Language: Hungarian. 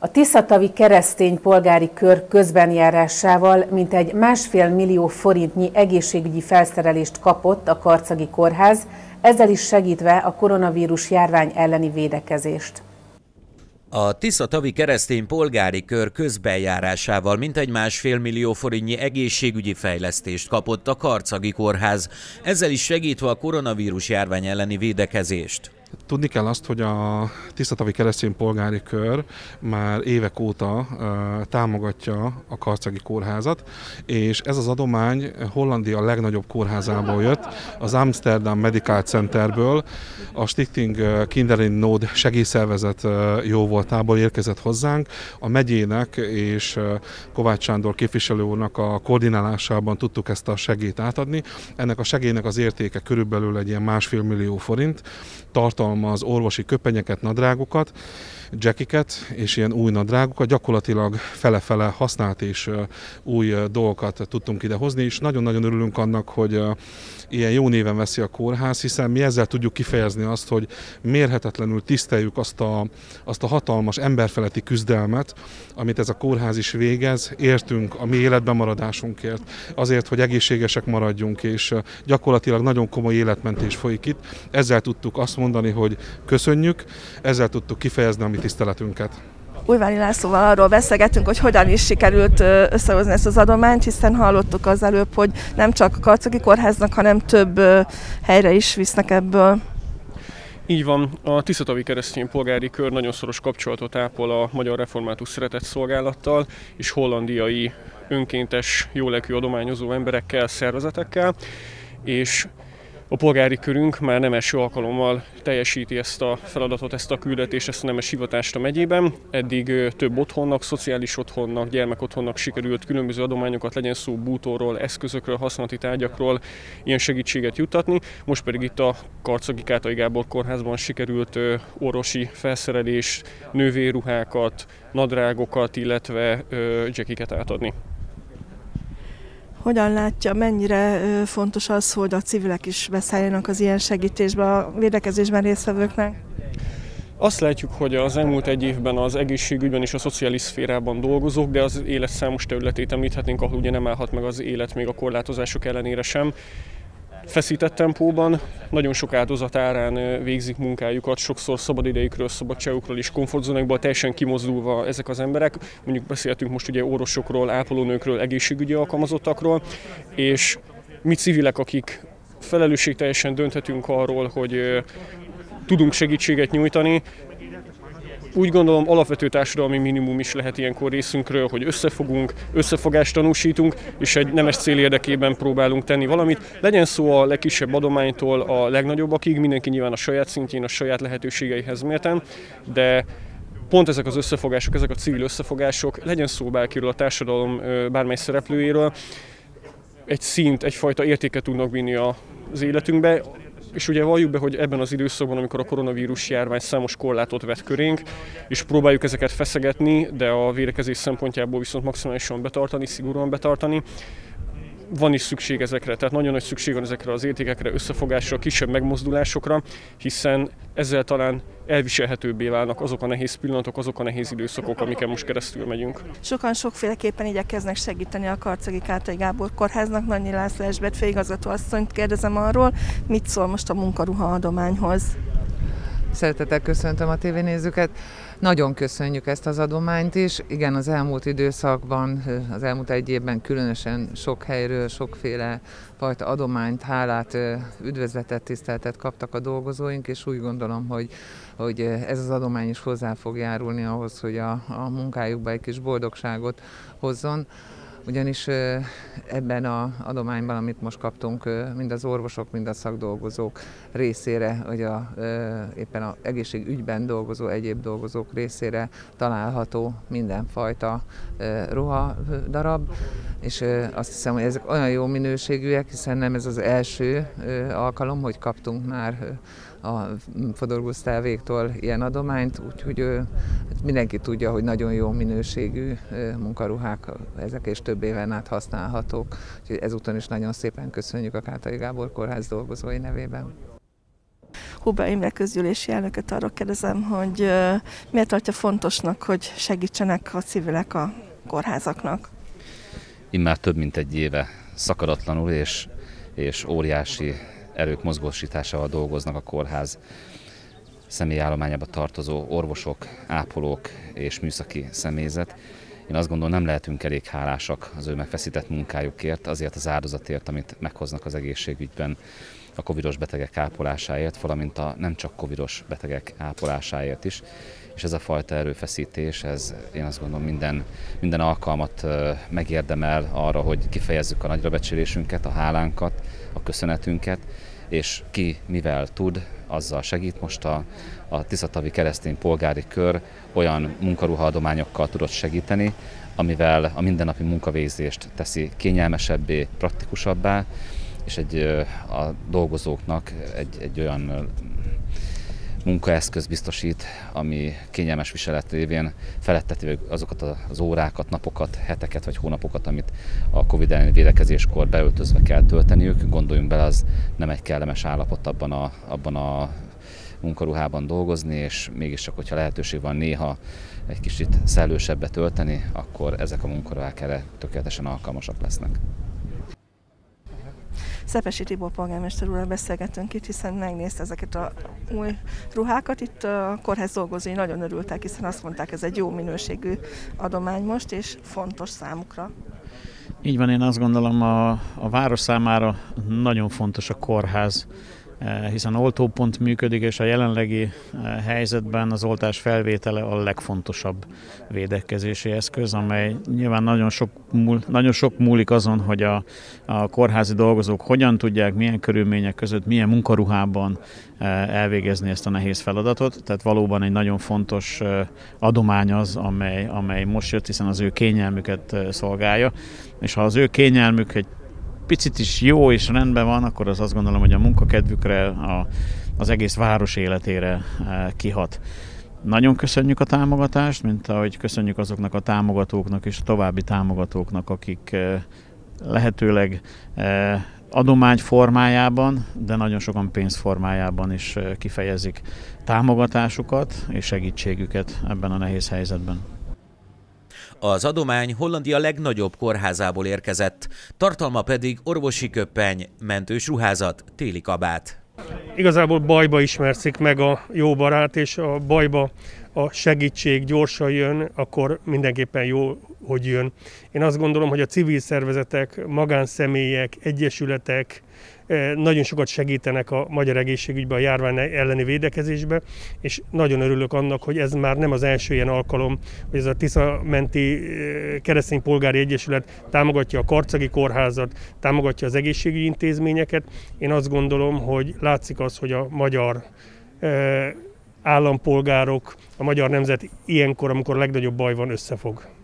A Tiszatavi keresztény polgári kör közbenjárásával mintegy másfél millió forintnyi egészségügyi felszerelést kapott a Karcagi Kórház, ezzel is segítve a koronavírus járvány elleni védekezést. A Tiszatavi keresztény polgári kör közbenjárásával mintegy másfél millió forintnyi egészségügyi fejlesztést kapott a Karcagi Kórház, ezzel is segítve a koronavírus járvány elleni védekezést. Tudni kell azt, hogy a Tisztatavi Keresztény Polgári Kör már évek óta támogatja a Karcagi Kórházat, és ez az adomány Hollandia legnagyobb kórházából jött, az Amsterdam Medical Centerből, a Stichting Kinderin Node segélyszervezet jó voltából érkezett hozzánk. A megyének és Kovács Sándor képviselő úrnak a koordinálásában tudtuk ezt a segélyt átadni. Ennek a segélynek az értéke körülbelül egy ilyen másfél millió forint. Tart tartalmaz orvosi köpenyeket, nadrágokat, jackiket és ilyen új nadrágokat, gyakorlatilag fele-fele használt és új dolgokat tudtunk ide hozni, és nagyon-nagyon örülünk annak, hogy ilyen jó néven veszi a kórház, hiszen mi ezzel tudjuk kifejezni azt, hogy mérhetetlenül tiszteljük azt a, azt a hatalmas emberfeletti küzdelmet, amit ez a kórház is végez, értünk a mi életben maradásunkért, azért, hogy egészségesek maradjunk, és gyakorlatilag nagyon komoly életmentés folyik itt. Ezzel tudtuk azt mondani, hogy köszönjük, ezzel tudtuk kifejezni a mi tiszteletünket. Újvári Lászlóval arról beszélgetünk, hogy hogyan is sikerült összehozni ezt az adományt, hiszen hallottuk az előbb, hogy nem csak a Karcagi Kórháznak, hanem több helyre is visznek ebből. Így van, a Tiszatavi Keresztény Polgári Kör nagyon szoros kapcsolatot ápol a Magyar Református Szeretett Szolgálattal és hollandiai önkéntes, jólekű adományozó emberekkel, szervezetekkel, és a polgári körünk már nem első alkalommal teljesíti ezt a feladatot, ezt a küldetést, ezt a nemes hivatást a megyében. Eddig több otthonnak, szociális otthonnak, gyermekotthonnak sikerült különböző adományokat, legyen szó bútorról, eszközökről, használati tárgyakról ilyen segítséget juttatni. Most pedig itt a Karcagi Kátai Gábor kórházban sikerült orvosi felszerelés, nővéruhákat, nadrágokat, illetve jackiket átadni. Hogyan látja, mennyire fontos az, hogy a civilek is beszálljanak az ilyen segítésbe a védekezésben résztvevőknek? Azt látjuk, hogy az elmúlt egy évben az egészségügyben és a szociális szférában dolgozók, de az élet számos területét említhetnénk, ahol ugye nem állhat meg az élet még a korlátozások ellenére sem feszített tempóban, nagyon sok áldozat árán végzik munkájukat, sokszor szabadidejükről, szabadságukról és komfortzónákból teljesen kimozdulva ezek az emberek. Mondjuk beszéltünk most ugye orvosokról, ápolónőkről, egészségügyi alkalmazottakról, és mi civilek, akik felelősségteljesen dönthetünk arról, hogy tudunk segítséget nyújtani, úgy gondolom alapvető társadalmi minimum is lehet ilyenkor részünkről, hogy összefogunk, összefogást tanúsítunk, és egy nemes cél érdekében próbálunk tenni valamit. Legyen szó a legkisebb adománytól a legnagyobbakig, mindenki nyilván a saját szintjén, a saját lehetőségeihez mérten, de pont ezek az összefogások, ezek a civil összefogások, legyen szó bárkiről, a társadalom bármely szereplőjéről, egy szint, egyfajta értéket tudnak vinni az életünkbe, és ugye valljuk be, hogy ebben az időszakban, amikor a koronavírus járvány számos korlátot vet körénk, és próbáljuk ezeket feszegetni, de a védekezés szempontjából viszont maximálisan betartani, szigorúan betartani, van is szükség ezekre, tehát nagyon nagy szükség van ezekre az értékekre, összefogásra, kisebb megmozdulásokra, hiszen ezzel talán elviselhetőbbé válnak azok a nehéz pillanatok, azok a nehéz időszakok, amiken most keresztül megyünk. Sokan sokféleképpen igyekeznek segíteni a Karcagi Kátai Gábor Kórháznak. Nagyi László Esbet főigazgató asszonyt kérdezem arról, mit szól most a munkaruha adományhoz. Szeretettel köszöntöm a tévénézőket. Nagyon köszönjük ezt az adományt is. Igen, az elmúlt időszakban, az elmúlt egy évben különösen sok helyről, sokféle fajta adományt, hálát, üdvözletet, tiszteltet kaptak a dolgozóink, és úgy gondolom, hogy, hogy ez az adomány is hozzá fog járulni ahhoz, hogy a, a munkájukba egy kis boldogságot hozzon ugyanis ebben a adományban, amit most kaptunk, mind az orvosok, mind a szakdolgozók részére, hogy a, éppen az egészségügyben dolgozó, egyéb dolgozók részére található mindenfajta ruha darab, és azt hiszem, hogy ezek olyan jó minőségűek, hiszen nem ez az első alkalom, hogy kaptunk már a Fodor Gusztávéktól ilyen adományt, úgyhogy mindenki tudja, hogy nagyon jó minőségű munkaruhák ezek és több éven át használhatók. Úgyhogy ezúton is nagyon szépen köszönjük a Kátai Gábor Kórház dolgozói nevében. Huber Imre közgyűlési elnököt arról kérdezem, hogy miért tartja fontosnak, hogy segítsenek a civilek a kórházaknak? Immár több mint egy éve szakadatlanul és, és óriási erők mozgósításával dolgoznak a kórház személyállományába tartozó orvosok, ápolók és műszaki személyzet. Én azt gondolom, nem lehetünk elég hálásak az ő megfeszített munkájukért, azért az áldozatért, amit meghoznak az egészségügyben a covidos betegek ápolásáért, valamint a nem csak covidos betegek ápolásáért is. És ez a fajta erőfeszítés, ez én azt gondolom minden, minden alkalmat megérdemel arra, hogy kifejezzük a nagyrabecsülésünket, a hálánkat, a köszönetünket, és ki mivel tud, azzal segít. Most a, a Tiszatavi keresztény polgári kör olyan munkaruhaadományokkal tudott segíteni, amivel a mindennapi munkavégzést teszi kényelmesebbé, praktikusabbá, és egy, a dolgozóknak egy, egy olyan munkaeszköz biztosít, ami kényelmes viselet révén feletteti azokat az órákat, napokat, heteket vagy hónapokat, amit a Covid elleni védekezéskor beöltözve kell tölteniük. Gondoljunk bele, az nem egy kellemes állapot abban a, abban a munkaruhában dolgozni, és mégis csak, hogyha lehetőség van néha egy kicsit szellősebbet tölteni, akkor ezek a munkaruhák erre tökéletesen alkalmasak lesznek. Szepesi Tibor polgármester úrral beszélgetünk itt, hiszen megnézte ezeket a új ruhákat. Itt a kórház dolgozói nagyon örültek, hiszen azt mondták, ez egy jó minőségű adomány most, és fontos számukra. Így van, én azt gondolom a, a város számára nagyon fontos a kórház hiszen oltópont működik, és a jelenlegi eh, helyzetben az oltás felvétele a legfontosabb védekezési eszköz, amely nyilván nagyon sok, múl, nagyon sok múlik azon, hogy a, a kórházi dolgozók hogyan tudják, milyen körülmények között, milyen munkaruhában eh, elvégezni ezt a nehéz feladatot. Tehát valóban egy nagyon fontos adomány az, amely, amely most jött, hiszen az ő kényelmüket szolgálja, és ha az ő kényelmük egy picit is jó és rendben van, akkor az azt gondolom, hogy a munkakedvükre, a, az egész város életére e, kihat. Nagyon köszönjük a támogatást, mint ahogy köszönjük azoknak a támogatóknak és a további támogatóknak, akik e, lehetőleg e, adomány formájában, de nagyon sokan pénz formájában is kifejezik támogatásukat és segítségüket ebben a nehéz helyzetben. Az adomány Hollandia legnagyobb kórházából érkezett, tartalma pedig orvosi köppeny, mentős ruházat, téli kabát. Igazából bajba ismerszik meg a jó barát, és a bajba a segítség gyorsan jön, akkor mindenképpen jó, hogy jön. Én azt gondolom, hogy a civil szervezetek, magánszemélyek, egyesületek, nagyon sokat segítenek a magyar egészségügyben a járvány elleni védekezésbe, és nagyon örülök annak, hogy ez már nem az első ilyen alkalom, hogy ez a Tisza menti keresztény polgári egyesület támogatja a Karcagi kórházat, támogatja az egészségügyi intézményeket. Én azt gondolom, hogy látszik az, hogy a magyar állampolgárok, a magyar nemzet ilyenkor, amikor a legnagyobb baj van, összefog.